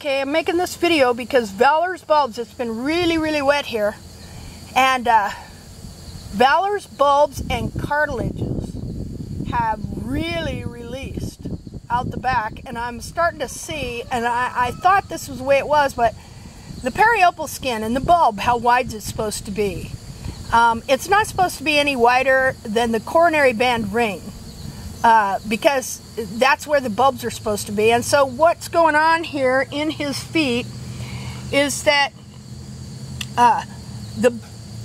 Okay, I'm making this video because Valor's bulbs, it's been really, really wet here. And uh, Valor's bulbs and cartilages have really released out the back. And I'm starting to see, and I, I thought this was the way it was, but the periople skin and the bulb, how wide is it supposed to be? Um, it's not supposed to be any wider than the coronary band ring. Uh, because that's where the bulbs are supposed to be. And so what's going on here in his feet is that uh, the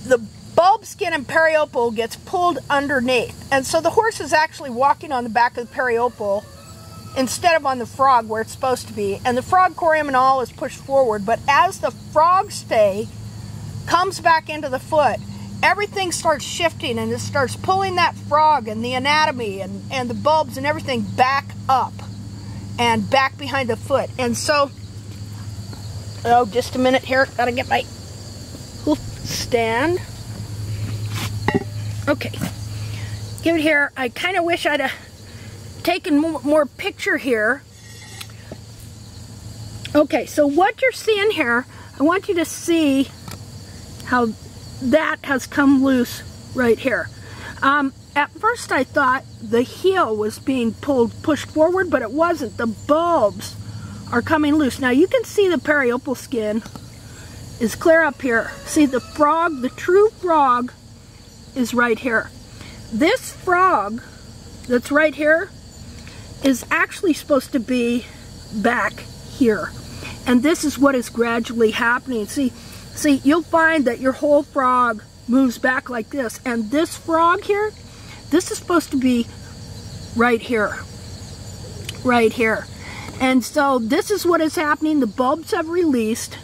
the bulb skin and periople gets pulled underneath. And so the horse is actually walking on the back of the periople instead of on the frog where it's supposed to be. And the frog corium and all is pushed forward. But as the frog stay comes back into the foot, everything starts shifting and it starts pulling that frog and the anatomy and, and the bulbs and everything back up and back behind the foot. And so, oh, just a minute here. Gotta get my hoof stand. Okay, give it here. I kind of wish I'd have taken more, more picture here. Okay, so what you're seeing here, I want you to see how that has come loose right here. Um, at first I thought the heel was being pulled, pushed forward, but it wasn't. The bulbs are coming loose. Now you can see the periople skin is clear up here. See the frog, the true frog is right here. This frog that's right here is actually supposed to be back here. And this is what is gradually happening. See, See, you'll find that your whole frog moves back like this. And this frog here, this is supposed to be right here. Right here. And so this is what is happening. The bulbs have released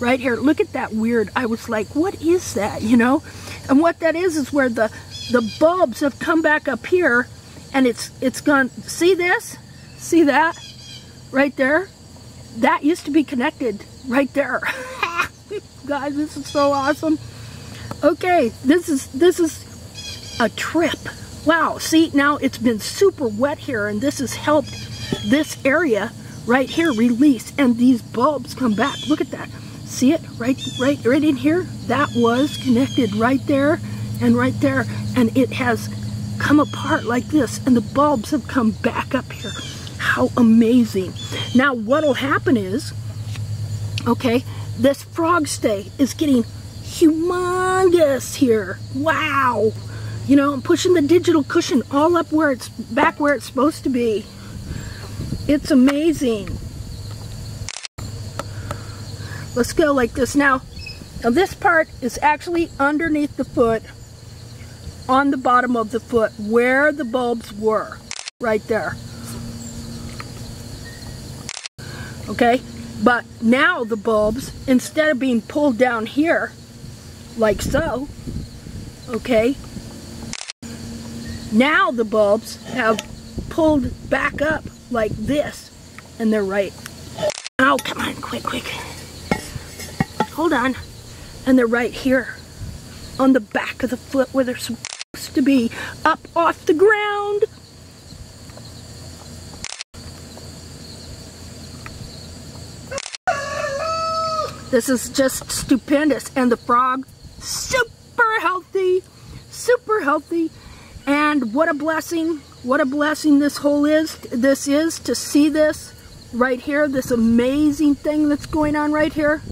right here. Look at that weird. I was like, what is that, you know? And what that is is where the, the bulbs have come back up here and it's it's gone. See this? See that? Right there? That used to be connected right there. guys. This is so awesome. Okay, this is this is a trip. Wow, see now it's been super wet here and this has helped this area right here release and these bulbs come back. Look at that. See it right right right in here? That was connected right there and right there and it has come apart like this and the bulbs have come back up here. How amazing. Now what'll happen is okay, this frog stay is getting humongous here. Wow. You know, I'm pushing the digital cushion all up where it's back where it's supposed to be. It's amazing. Let's go like this. Now, now this part is actually underneath the foot on the bottom of the foot where the bulbs were. Right there. Okay? But now the bulbs, instead of being pulled down here, like so, okay, now the bulbs have pulled back up like this, and they're right. Oh, come on, quick, quick. Hold on. And they're right here on the back of the foot where they're supposed to be, up off the ground. This is just stupendous. And the frog, super healthy, super healthy. And what a blessing, what a blessing this whole is, this is to see this right here, this amazing thing that's going on right here.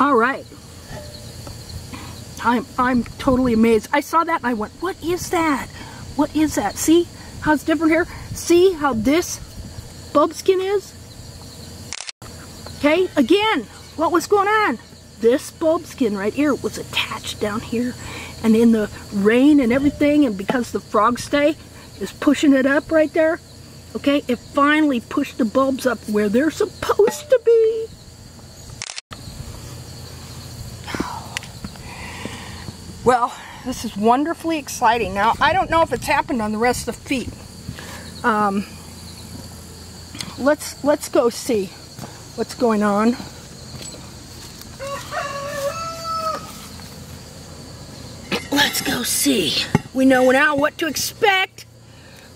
All right. I'm, I'm totally amazed. I saw that and I went, what is that? What is that? See how it's different here? See how this bulb skin is? Okay, again, what was going on? This bulb skin right here was attached down here. And in the rain and everything, and because the frog stay is pushing it up right there, okay, it finally pushed the bulbs up where they're supposed to be. Well, this is wonderfully exciting. Now, I don't know if it's happened on the rest of the feet. Um, let's let's go see what's going on. Let's go see. We know now what to expect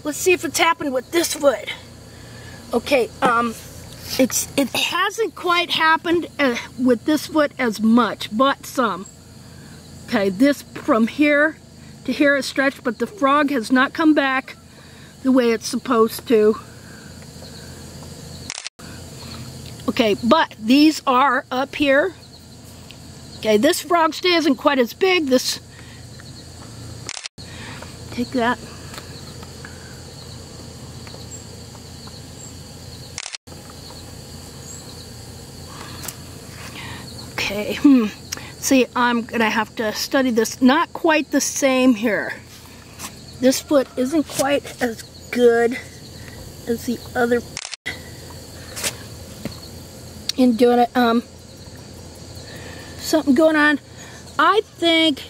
let's see if it's happening with this foot. Okay, um, it's it hasn't quite happened uh, with this foot as much, but some. Okay, this from here to here is stretched, but the frog has not come back the way it's supposed to. Okay, but these are up here. Okay, this frog stay isn't quite as big. This, take that. Okay, hmm. See, I'm gonna have to study this. Not quite the same here. This foot isn't quite as good as the other in doing it. Um, something going on. I think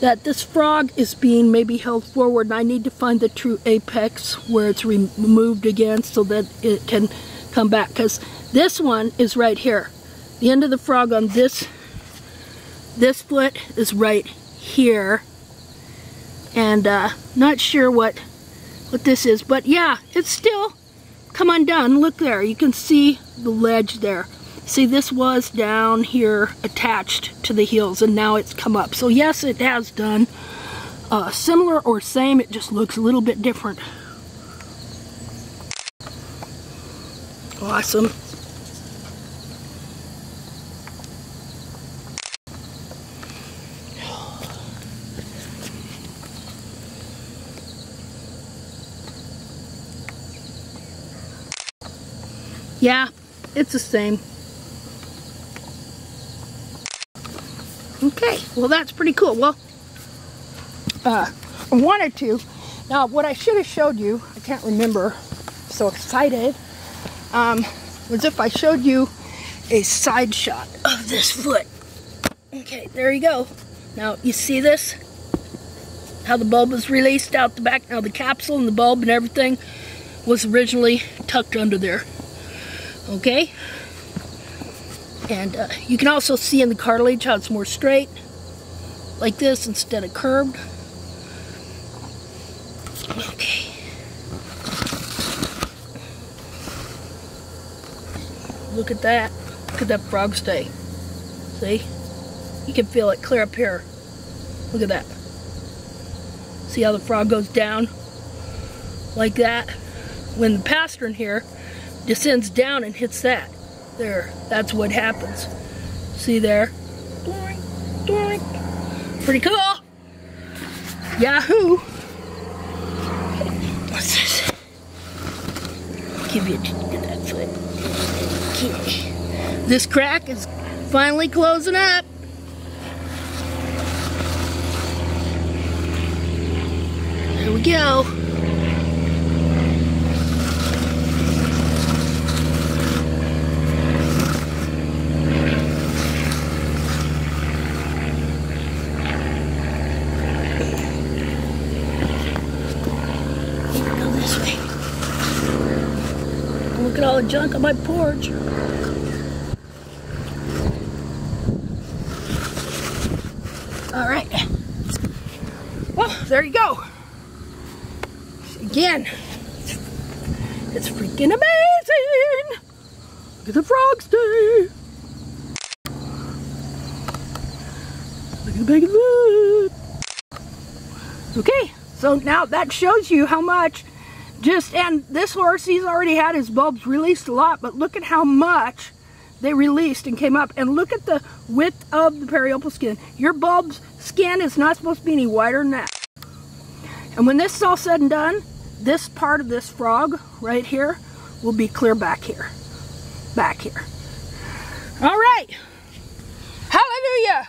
that this frog is being maybe held forward and I need to find the true apex where it's removed again so that it can come back because this one is right here. The end of the frog on this this foot is right here and uh, not sure what what this is but yeah it's still come undone look there you can see the ledge there See, this was down here attached to the heels and now it's come up. So yes, it has done uh, similar or same, it just looks a little bit different. Awesome. Yeah, it's the same. Okay, well that's pretty cool. Well, uh, I wanted to. Now, what I should have showed you, I can't remember, I'm so excited, um, was if I showed you a side shot of this foot. Okay, there you go. Now, you see this? How the bulb was released out the back. Now, the capsule and the bulb and everything was originally tucked under there. Okay? And uh, you can also see in the cartilage how it's more straight, like this instead of curved. Okay. Look at that. Look at that frog stay. See? You can feel it clear up here. Look at that. See how the frog goes down? Like that. When the pastern here descends down and hits that. There, that's what happens. See there? Pretty cool. Yahoo! What's this? Give you that foot. Okay. This crack is finally closing up. There we go. Junk on my porch. All right. Well, there you go. Again, it's freaking amazing. Look at the frog stay. Look at the big foot. Okay, so now that shows you how much just, and this horse, he's already had his bulbs released a lot, but look at how much they released and came up. And look at the width of the periople skin. Your bulb's skin is not supposed to be any wider than that. And when this is all said and done, this part of this frog right here will be clear back here. Back here. All right. Hallelujah.